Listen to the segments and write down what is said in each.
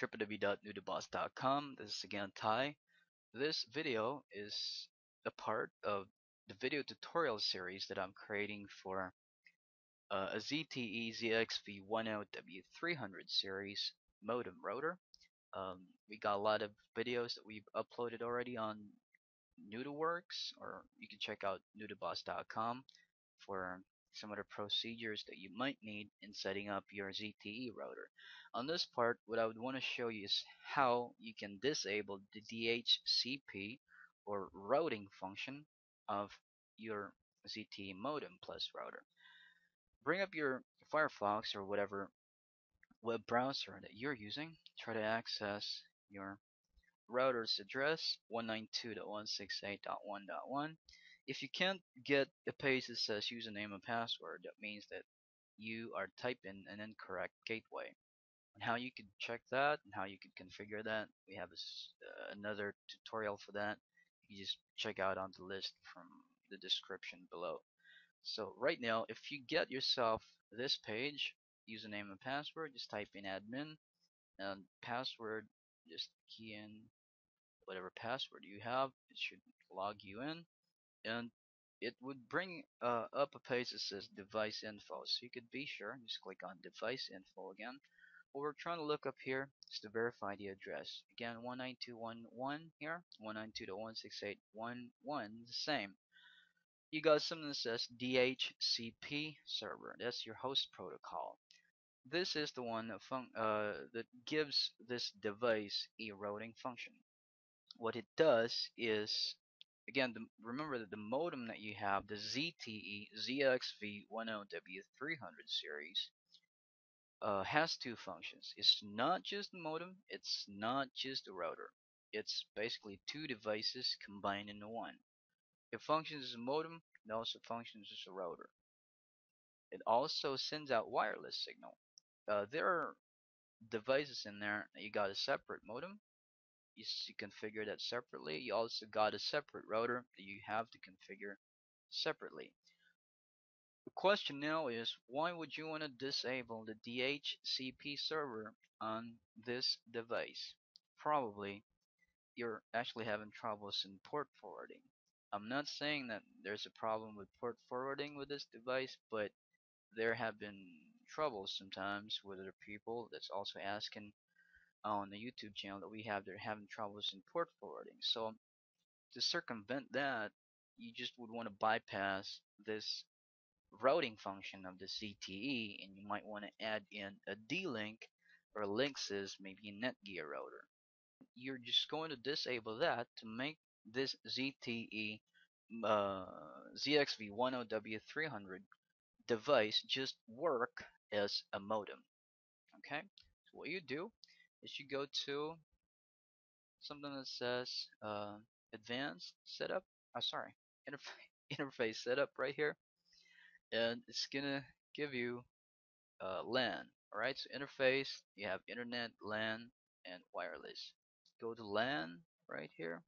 www.noodleboss.com. This is again Ty. This video is a part of the video tutorial series that I'm creating for uh, a ZTE ZXV10W300 series modem router. Um, we got a lot of videos that we've uploaded already on noodleworzch, or you can check out noodleboss.com for some of the procedures that you might need in setting up your ZTE router. On this part, what I would want to show you is how you can disable the DHCP or routing function of your ZTE modem plus router. Bring up your Firefox or whatever web browser that you're using. Try to access your router's address 192.168.1.1 if you can't get a page that says username and password, that means that you are typing an incorrect gateway. And how you can check that and how you can configure that, we have uh, another tutorial for that. You just check out on the list from the description below. So right now, if you get yourself this page, username and password, just type in admin and password, just key in whatever password you have. It should log you in and it would bring uh, up a page that says device info. So you could be sure just click on device info again. What we're trying to look up here is to verify the address. Again 192.1.1 here 192.168.1.1 the same. You got something that says DHCP server. That's your host protocol. This is the one that, uh, that gives this device a routing function. What it does is again, the, remember that the modem that you have, the ZTE ZXV10W300 series, uh, has two functions. It's not just the modem, it's not just the router. It's basically two devices combined into one. It functions as a modem, it also functions as a router. It also sends out wireless signal. Uh, there are devices in there you got a separate modem you, configure that separately. You also got a separate router that you have to configure separately. The question now is why would you want to disable the DHCP server on this device? Probably you're actually having troubles in port forwarding. I'm not saying that there's a problem with port forwarding with this device, but there have been troubles sometimes with other people that's also asking on the YouTube channel that we have they're having troubles in port forwarding. So to circumvent that, you just would want to bypass this routing function of the ZTE and you might want to add in a D-Link or Linksys, maybe a Netgear router. You're just going to disable that to make this ZTE uh, ZXV10W300 device just work as a modem. Okay, so what you do is you go to something that says uh, advanced setup? Oh sorry interface interface setup right here. And it's gonna give you uh, LAN alright? So interface you have internet LAN and wireless. Go to LAN right here.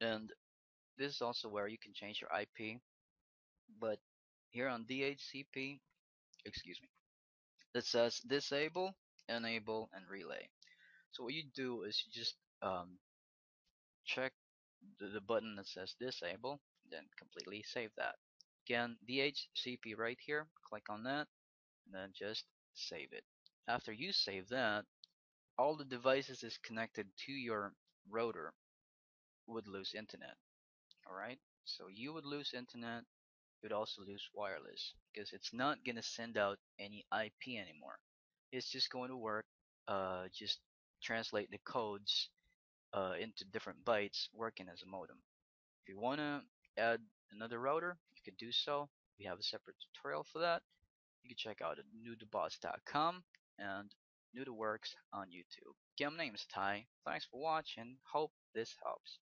And this is also where you can change your IP but here on DHCP excuse me it says disable enable and relay. So what you do is you just um, check the, the button that says disable then completely save that. Again DHCP right here click on that and then just save it. After you save that all the devices is connected to your router would lose internet alright? So you would lose internet you would also lose wireless because it's not gonna send out any IP anymore it's just going to work uh, just translate the codes uh, into different bytes working as a modem. If you want to add another router, you can do so. We have a separate tutorial for that. You can check out at and noodleworzch on YouTube. Again, my name is Ty. Thanks for watching. Hope this helps.